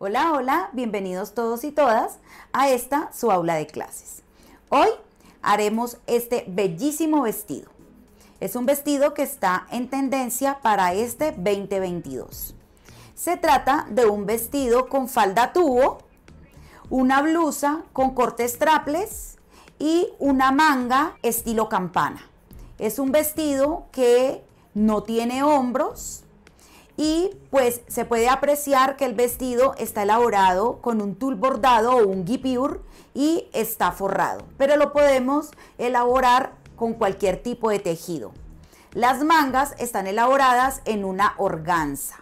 Hola, hola, bienvenidos todos y todas a esta su aula de clases. Hoy haremos este bellísimo vestido. Es un vestido que está en tendencia para este 2022. Se trata de un vestido con falda tubo, una blusa con cortes traples y una manga estilo campana. Es un vestido que no tiene hombros y pues se puede apreciar que el vestido está elaborado con un tul bordado o un guipure y está forrado, pero lo podemos elaborar con cualquier tipo de tejido. Las mangas están elaboradas en una organza.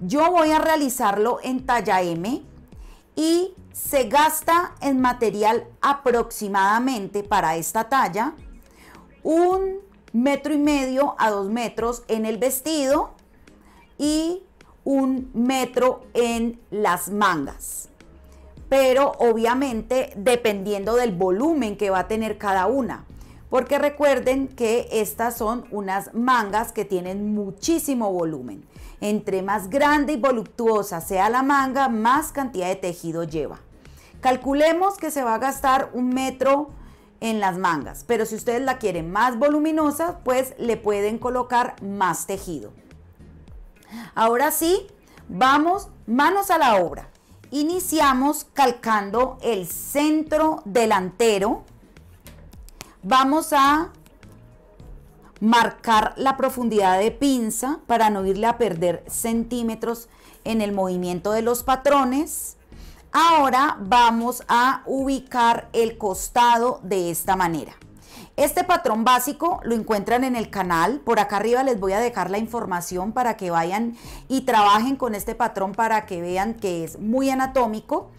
Yo voy a realizarlo en talla M y se gasta en material aproximadamente para esta talla un metro y medio a dos metros en el vestido y un metro en las mangas. Pero obviamente dependiendo del volumen que va a tener cada una. Porque recuerden que estas son unas mangas que tienen muchísimo volumen. Entre más grande y voluptuosa sea la manga, más cantidad de tejido lleva. Calculemos que se va a gastar un metro en las mangas, pero si ustedes la quieren más voluminosa, pues le pueden colocar más tejido. Ahora sí, vamos manos a la obra. Iniciamos calcando el centro delantero. Vamos a marcar la profundidad de pinza para no irle a perder centímetros en el movimiento de los patrones. Ahora vamos a ubicar el costado de esta manera. Este patrón básico lo encuentran en el canal. Por acá arriba les voy a dejar la información para que vayan y trabajen con este patrón para que vean que es muy anatómico.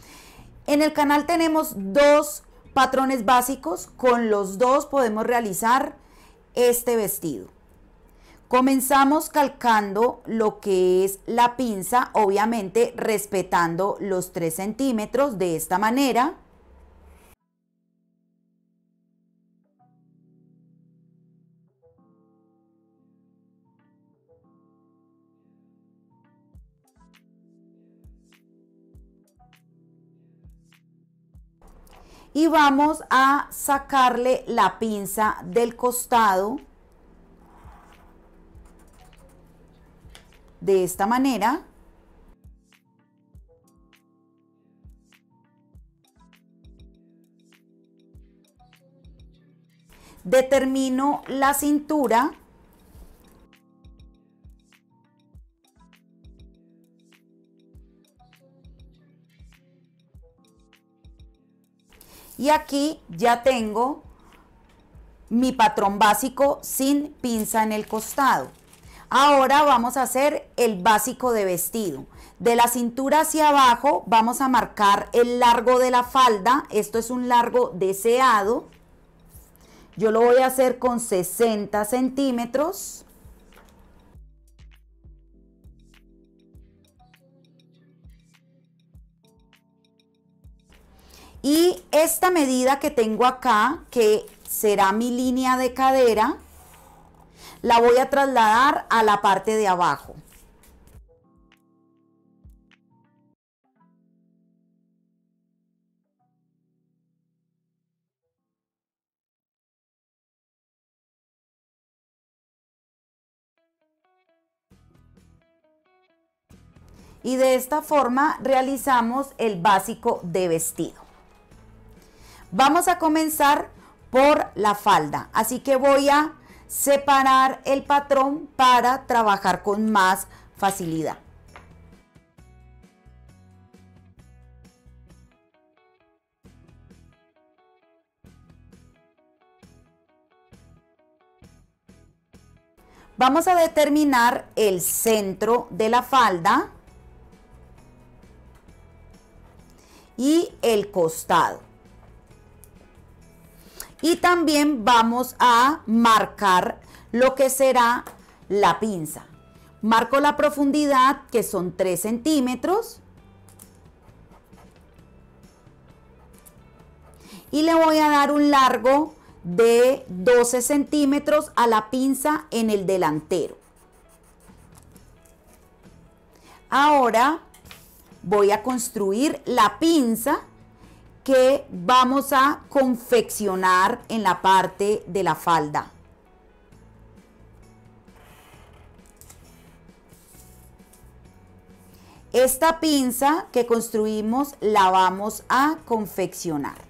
En el canal tenemos dos patrones básicos. Con los dos podemos realizar este vestido. Comenzamos calcando lo que es la pinza, obviamente respetando los 3 centímetros de esta manera. Y vamos a sacarle la pinza del costado de esta manera. Determino la cintura. Y aquí ya tengo mi patrón básico sin pinza en el costado. Ahora vamos a hacer el básico de vestido. De la cintura hacia abajo vamos a marcar el largo de la falda. Esto es un largo deseado. Yo lo voy a hacer con 60 centímetros. Y esta medida que tengo acá, que será mi línea de cadera, la voy a trasladar a la parte de abajo. y de esta forma realizamos el básico de vestido. Vamos a comenzar por la falda, así que voy a separar el patrón para trabajar con más facilidad. Vamos a determinar el centro de la falda y el costado. Y también vamos a marcar lo que será la pinza. Marco la profundidad que son 3 centímetros. Y le voy a dar un largo de 12 centímetros a la pinza en el delantero. Ahora voy a construir la pinza que vamos a confeccionar en la parte de la falda. Esta pinza que construimos la vamos a confeccionar.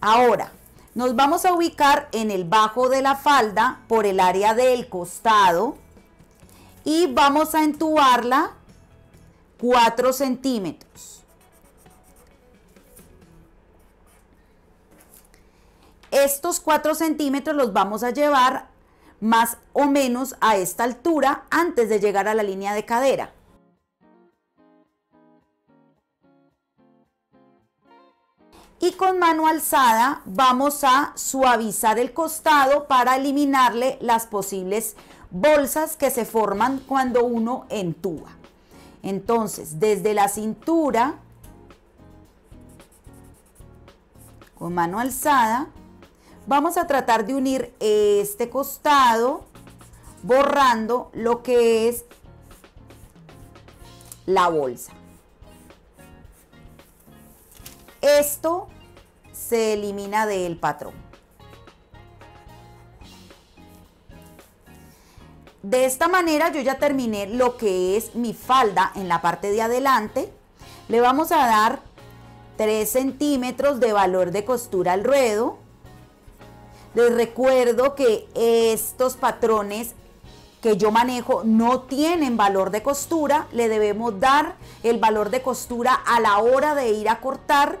Ahora, nos vamos a ubicar en el bajo de la falda por el área del costado y vamos a entubarla 4 centímetros. Estos 4 centímetros los vamos a llevar más o menos a esta altura antes de llegar a la línea de cadera. y con mano alzada vamos a suavizar el costado para eliminarle las posibles bolsas que se forman cuando uno entuba. Entonces, desde la cintura, con mano alzada, vamos a tratar de unir este costado borrando lo que es la bolsa. Esto se elimina del patrón. De esta manera yo ya terminé lo que es mi falda en la parte de adelante. Le vamos a dar 3 centímetros de valor de costura al ruedo. Les recuerdo que estos patrones que yo manejo no tienen valor de costura. Le debemos dar el valor de costura a la hora de ir a cortar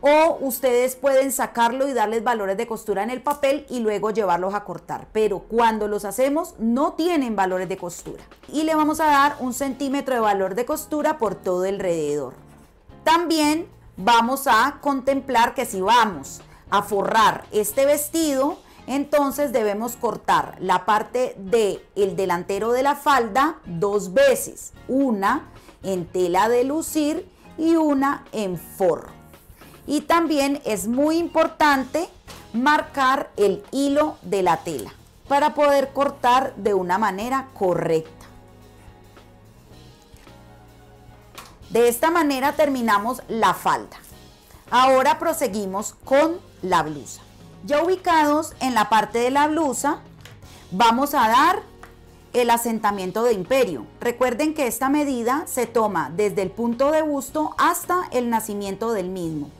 o ustedes pueden sacarlo y darles valores de costura en el papel y luego llevarlos a cortar. Pero cuando los hacemos no tienen valores de costura. Y le vamos a dar un centímetro de valor de costura por todo alrededor. También vamos a contemplar que si vamos a forrar este vestido, entonces debemos cortar la parte del el delantero de la falda dos veces, una en tela de lucir y una en forro. Y también es muy importante marcar el hilo de la tela para poder cortar de una manera correcta. De esta manera terminamos la falda. Ahora proseguimos con la blusa. Ya ubicados en la parte de la blusa, vamos a dar el asentamiento de imperio. Recuerden que esta medida se toma desde el punto de busto hasta el nacimiento del mismo.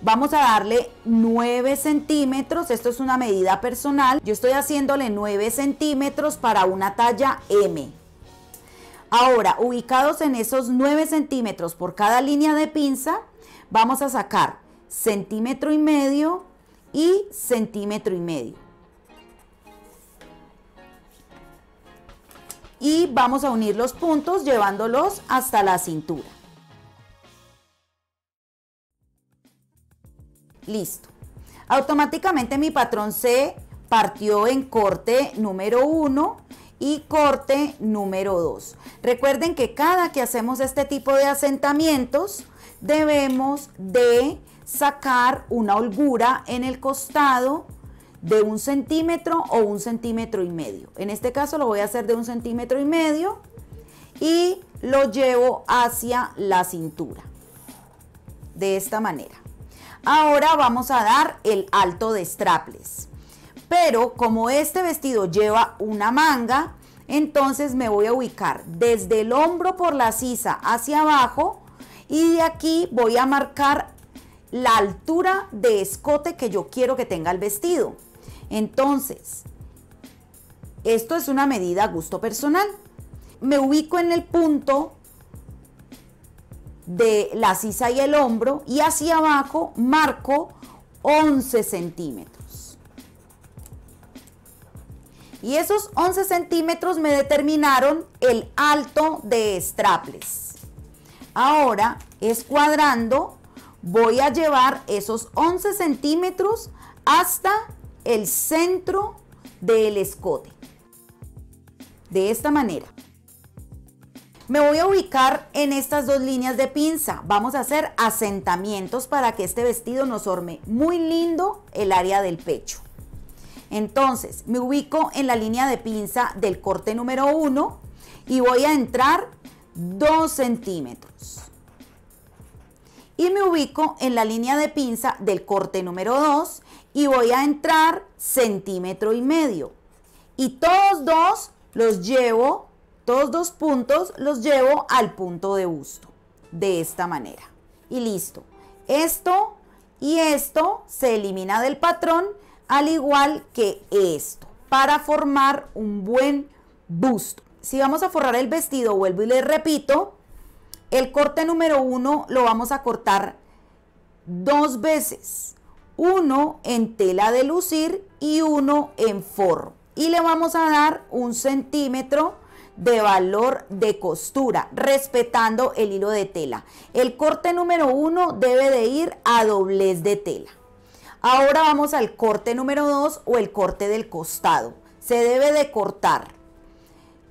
Vamos a darle 9 centímetros, esto es una medida personal, yo estoy haciéndole 9 centímetros para una talla M. Ahora, ubicados en esos 9 centímetros por cada línea de pinza, vamos a sacar centímetro y medio y centímetro y medio. Y vamos a unir los puntos llevándolos hasta la cintura. Listo. Automáticamente mi patrón se partió en corte número 1 y corte número 2. Recuerden que cada que hacemos este tipo de asentamientos debemos de sacar una holgura en el costado de un centímetro o un centímetro y medio. En este caso lo voy a hacer de un centímetro y medio y lo llevo hacia la cintura. De esta manera. Ahora vamos a dar el alto de straples. Pero como este vestido lleva una manga, entonces me voy a ubicar desde el hombro por la sisa hacia abajo y de aquí voy a marcar la altura de escote que yo quiero que tenga el vestido. Entonces, esto es una medida a gusto personal. Me ubico en el punto de la sisa y el hombro y hacia abajo marco 11 centímetros. Y esos 11 centímetros me determinaron el alto de straples. Ahora, escuadrando, voy a llevar esos 11 centímetros hasta el centro del escote. De esta manera. Me voy a ubicar en estas dos líneas de pinza. Vamos a hacer asentamientos para que este vestido nos forme muy lindo el área del pecho. Entonces, me ubico en la línea de pinza del corte número 1 y voy a entrar 2 centímetros. Y me ubico en la línea de pinza del corte número 2 y voy a entrar centímetro y medio. Y todos dos los llevo, todos dos puntos los llevo al punto de busto. De esta manera. Y listo. Esto y esto se elimina del patrón al igual que esto para formar un buen busto. Si vamos a forrar el vestido, vuelvo y les repito, el corte número uno lo vamos a cortar dos veces. Uno en tela de lucir y uno en forro. Y le vamos a dar un centímetro de valor de costura, respetando el hilo de tela. El corte número uno debe de ir a doblez de tela. Ahora vamos al corte número dos o el corte del costado. Se debe de cortar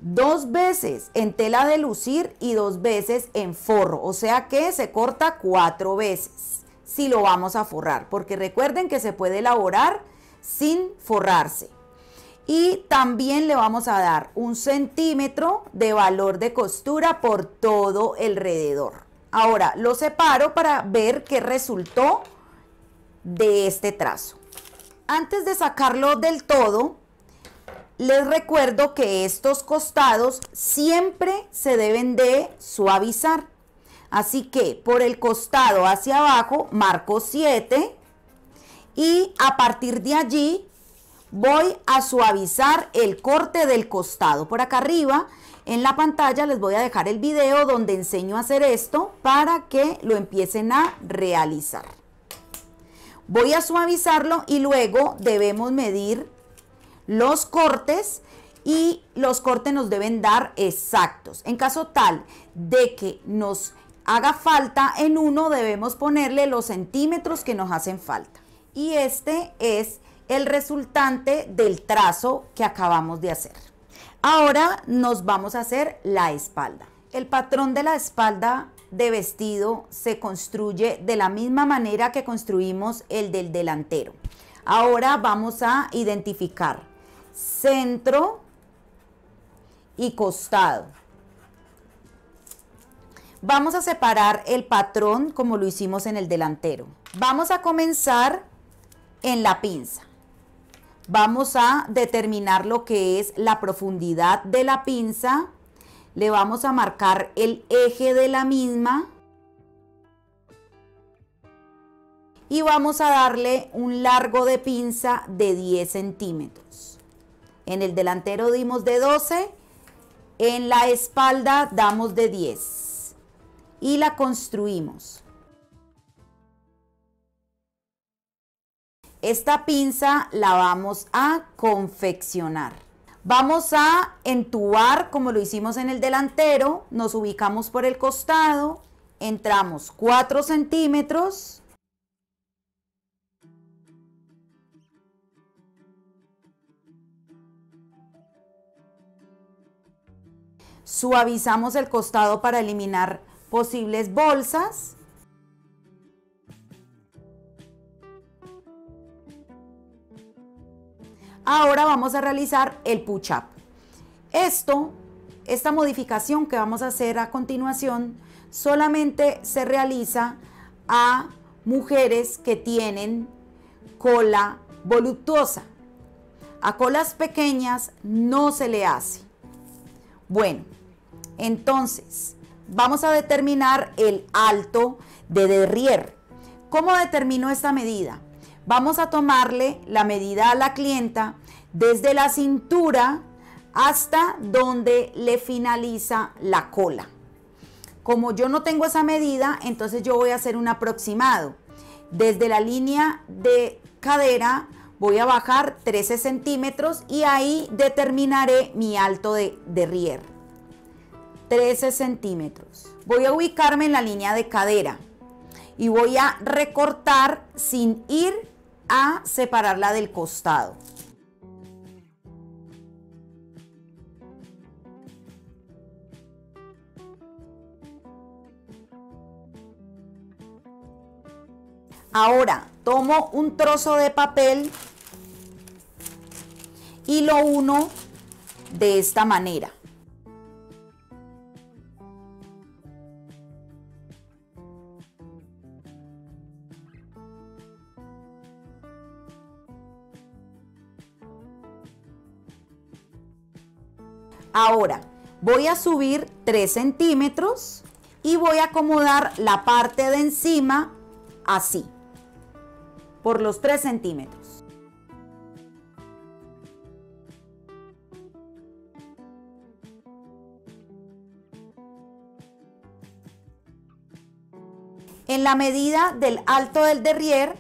dos veces en tela de lucir y dos veces en forro. O sea que se corta cuatro veces si lo vamos a forrar. Porque recuerden que se puede elaborar sin forrarse. Y también le vamos a dar un centímetro de valor de costura por todo alrededor. Ahora lo separo para ver qué resultó de este trazo. Antes de sacarlo del todo, les recuerdo que estos costados siempre se deben de suavizar. Así que por el costado hacia abajo marco 7 y a partir de allí voy a suavizar el corte del costado. Por acá arriba en la pantalla les voy a dejar el video donde enseño a hacer esto para que lo empiecen a realizar. Voy a suavizarlo y luego debemos medir los cortes y los cortes nos deben dar exactos. En caso tal de que nos haga falta en uno, debemos ponerle los centímetros que nos hacen falta. Y este es el resultante del trazo que acabamos de hacer. Ahora nos vamos a hacer la espalda. El patrón de la espalda de vestido se construye de la misma manera que construimos el del delantero. Ahora vamos a identificar centro y costado. Vamos a separar el patrón como lo hicimos en el delantero. Vamos a comenzar en la pinza. Vamos a determinar lo que es la profundidad de la pinza. Le vamos a marcar el eje de la misma. Y vamos a darle un largo de pinza de 10 centímetros. En el delantero dimos de 12, en la espalda damos de 10 y la construimos. Esta pinza la vamos a confeccionar. Vamos a entubar como lo hicimos en el delantero, nos ubicamos por el costado, entramos 4 centímetros Suavizamos el costado para eliminar posibles bolsas. Ahora vamos a realizar el push-up. Esto, esta modificación que vamos a hacer a continuación, solamente se realiza a mujeres que tienen cola voluptuosa. A colas pequeñas no se le hace. Bueno, entonces, vamos a determinar el alto de derrier. ¿Cómo determino esta medida? Vamos a tomarle la medida a la clienta desde la cintura hasta donde le finaliza la cola. Como yo no tengo esa medida, entonces yo voy a hacer un aproximado. Desde la línea de cadera voy a bajar 13 centímetros y ahí determinaré mi alto de derrier. 13 centímetros. Voy a ubicarme en la línea de cadera y voy a recortar sin ir a separarla del costado. Ahora tomo un trozo de papel y lo uno de esta manera. Ahora, voy a subir 3 centímetros y voy a acomodar la parte de encima así, por los 3 centímetros. En la medida del alto del derrier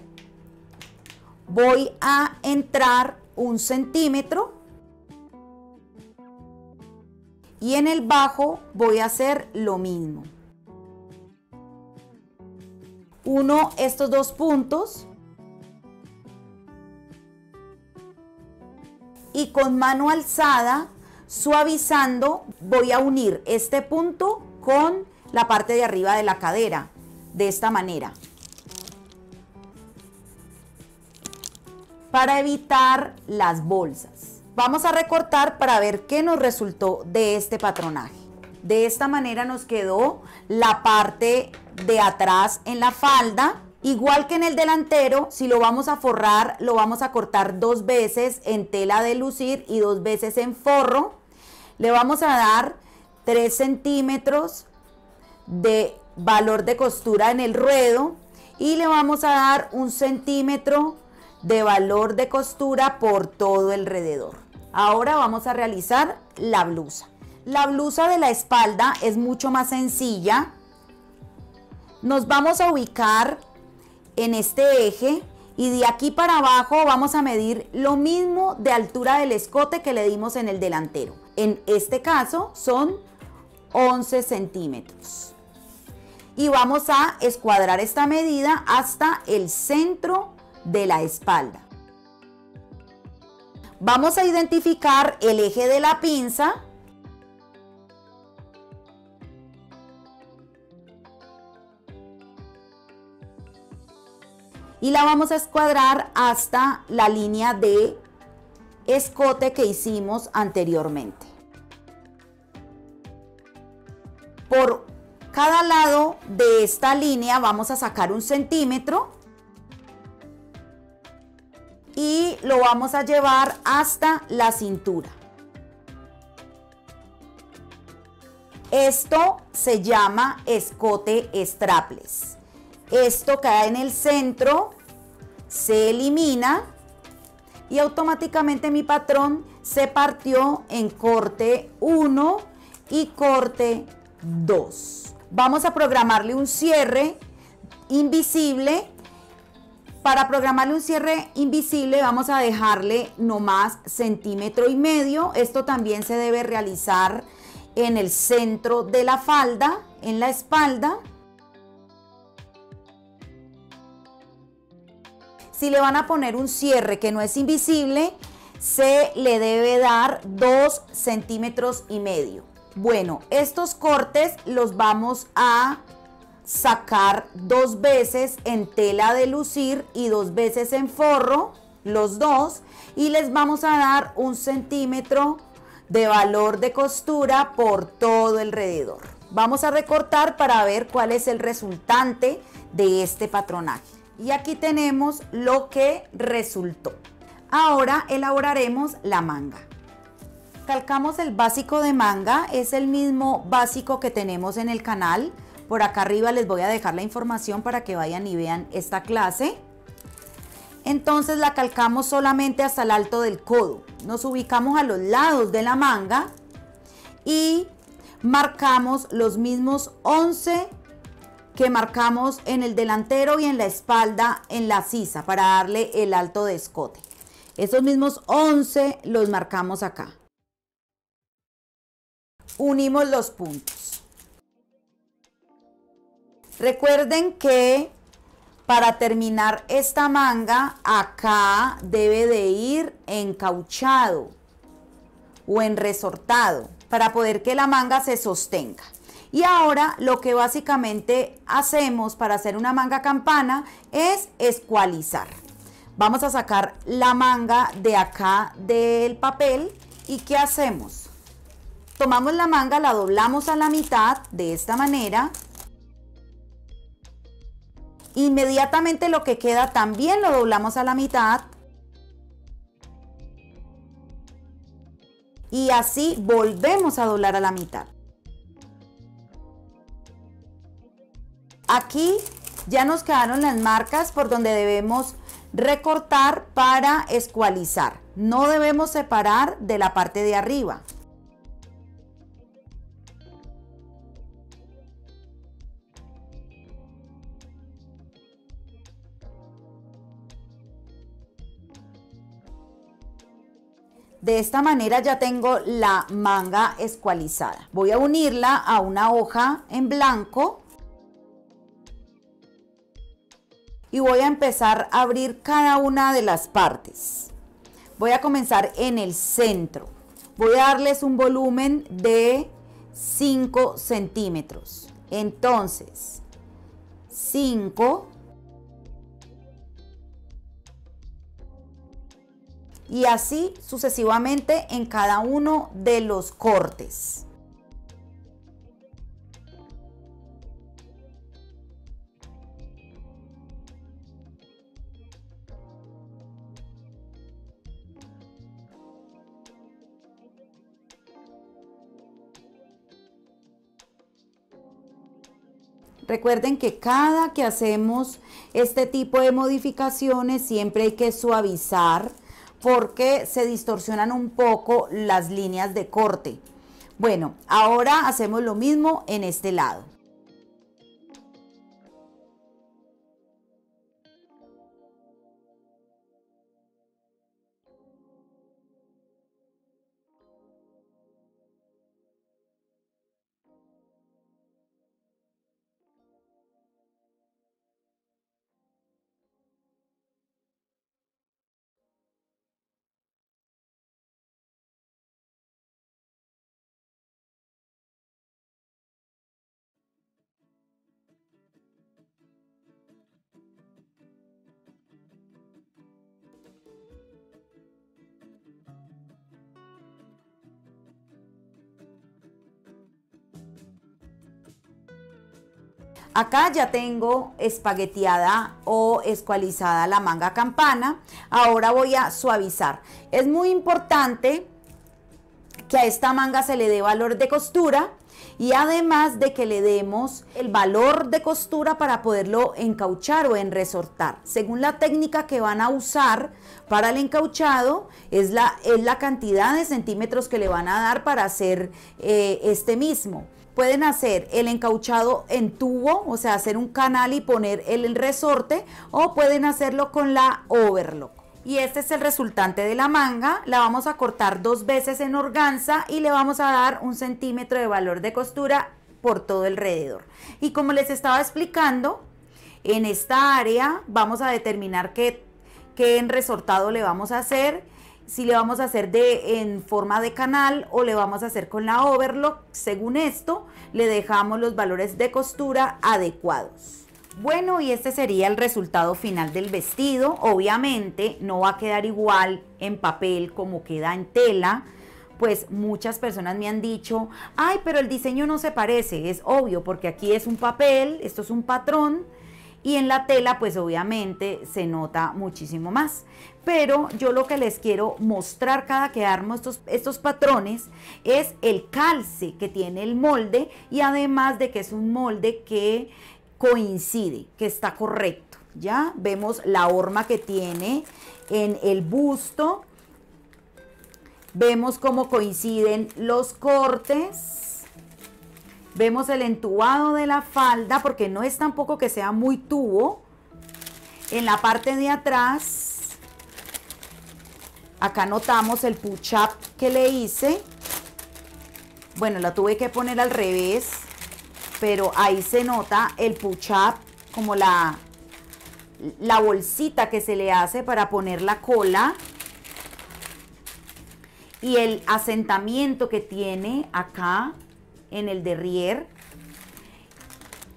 voy a entrar un centímetro en el bajo voy a hacer lo mismo. Uno estos dos puntos y con mano alzada, suavizando, voy a unir este punto con la parte de arriba de la cadera, de esta manera. Para evitar las bolsas. Vamos a recortar para ver qué nos resultó de este patronaje. De esta manera nos quedó la parte de atrás en la falda. Igual que en el delantero, si lo vamos a forrar, lo vamos a cortar dos veces en tela de lucir y dos veces en forro. Le vamos a dar 3 centímetros de valor de costura en el ruedo y le vamos a dar un centímetro de valor de costura por todo alrededor. Ahora vamos a realizar la blusa. La blusa de la espalda es mucho más sencilla. Nos vamos a ubicar en este eje y de aquí para abajo vamos a medir lo mismo de altura del escote que le dimos en el delantero. En este caso son 11 centímetros. Y vamos a escuadrar esta medida hasta el centro de la espalda. Vamos a identificar el eje de la pinza. Y la vamos a escuadrar hasta la línea de escote que hicimos anteriormente. Por cada lado de esta línea vamos a sacar un centímetro y lo vamos a llevar hasta la cintura. Esto se llama escote strapless. Esto cae en el centro, se elimina y automáticamente mi patrón se partió en corte 1 y corte 2. Vamos a programarle un cierre invisible para programarle un cierre invisible vamos a dejarle no más centímetro y medio. Esto también se debe realizar en el centro de la falda, en la espalda. Si le van a poner un cierre que no es invisible, se le debe dar dos centímetros y medio. Bueno, estos cortes los vamos a sacar dos veces en tela de lucir y dos veces en forro, los dos, y les vamos a dar un centímetro de valor de costura por todo alrededor. Vamos a recortar para ver cuál es el resultante de este patronaje. Y aquí tenemos lo que resultó. Ahora elaboraremos la manga. Calcamos el básico de manga, es el mismo básico que tenemos en el canal. Por acá arriba les voy a dejar la información para que vayan y vean esta clase. Entonces la calcamos solamente hasta el alto del codo. Nos ubicamos a los lados de la manga y marcamos los mismos 11 que marcamos en el delantero y en la espalda en la sisa para darle el alto de escote. Esos mismos 11 los marcamos acá. Unimos los puntos. Recuerden que para terminar esta manga, acá debe de ir encauchado o en resortado para poder que la manga se sostenga. Y ahora lo que básicamente hacemos para hacer una manga campana es escualizar. Vamos a sacar la manga de acá del papel y ¿qué hacemos? Tomamos la manga, la doblamos a la mitad de esta manera Inmediatamente lo que queda también lo doblamos a la mitad. y así volvemos a doblar a la mitad. Aquí ya nos quedaron las marcas por donde debemos recortar para escualizar. No debemos separar de la parte de arriba. De esta manera ya tengo la manga escualizada. Voy a unirla a una hoja en blanco y voy a empezar a abrir cada una de las partes. Voy a comenzar en el centro. Voy a darles un volumen de 5 centímetros. Entonces, 5 y así sucesivamente en cada uno de los cortes. Recuerden que cada que hacemos este tipo de modificaciones siempre hay que suavizar porque se distorsionan un poco las líneas de corte. Bueno, ahora hacemos lo mismo en este lado. Acá ya tengo espagueteada o escualizada la manga campana. Ahora voy a suavizar. Es muy importante que a esta manga se le dé valor de costura y además de que le demos el valor de costura para poderlo encauchar o enresortar. Según la técnica que van a usar para el encauchado, es la, es la cantidad de centímetros que le van a dar para hacer eh, este mismo. Pueden hacer el encauchado en tubo, o sea, hacer un canal y poner el resorte, o pueden hacerlo con la overlock. Y este es el resultante de la manga. La vamos a cortar dos veces en organza y le vamos a dar un centímetro de valor de costura por todo alrededor. Y como les estaba explicando, en esta área vamos a determinar qué, qué resortado le vamos a hacer si le vamos a hacer de, en forma de canal o le vamos a hacer con la overlock. Según esto, le dejamos los valores de costura adecuados. Bueno, y este sería el resultado final del vestido. Obviamente no va a quedar igual en papel como queda en tela, pues muchas personas me han dicho, ay, pero el diseño no se parece. Es obvio, porque aquí es un papel, esto es un patrón, y en la tela pues obviamente se nota muchísimo más. Pero yo lo que les quiero mostrar cada que armo estos, estos patrones es el calce que tiene el molde y además de que es un molde que coincide, que está correcto. Ya vemos la horma que tiene en el busto. Vemos cómo coinciden los cortes Vemos el entubado de la falda, porque no es tampoco que sea muy tubo. En la parte de atrás, acá notamos el push-up que le hice. Bueno, la tuve que poner al revés, pero ahí se nota el push-up, como la, la bolsita que se le hace para poner la cola y el asentamiento que tiene acá en el derrier,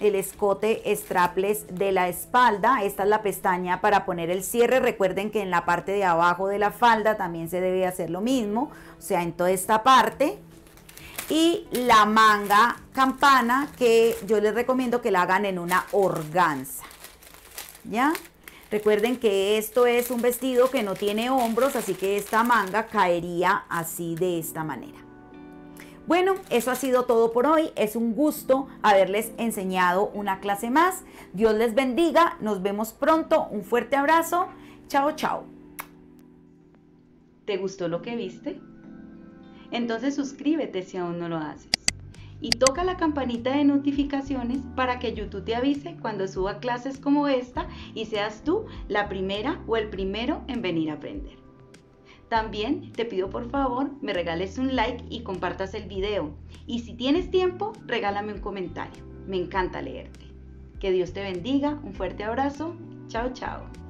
el escote strapless de la espalda. Esta es la pestaña para poner el cierre. Recuerden que en la parte de abajo de la falda también se debe hacer lo mismo, o sea, en toda esta parte. Y la manga campana que yo les recomiendo que la hagan en una organza. ¿Ya? Recuerden que esto es un vestido que no tiene hombros, así que esta manga caería así de esta manera. Bueno, eso ha sido todo por hoy. Es un gusto haberles enseñado una clase más. Dios les bendiga. Nos vemos pronto. Un fuerte abrazo. Chao, chao. ¿Te gustó lo que viste? Entonces suscríbete si aún no lo haces. Y toca la campanita de notificaciones para que YouTube te avise cuando suba clases como esta y seas tú la primera o el primero en venir a aprender. También te pido por favor me regales un like y compartas el video. Y si tienes tiempo, regálame un comentario. Me encanta leerte. Que Dios te bendiga. Un fuerte abrazo. Chao, chao.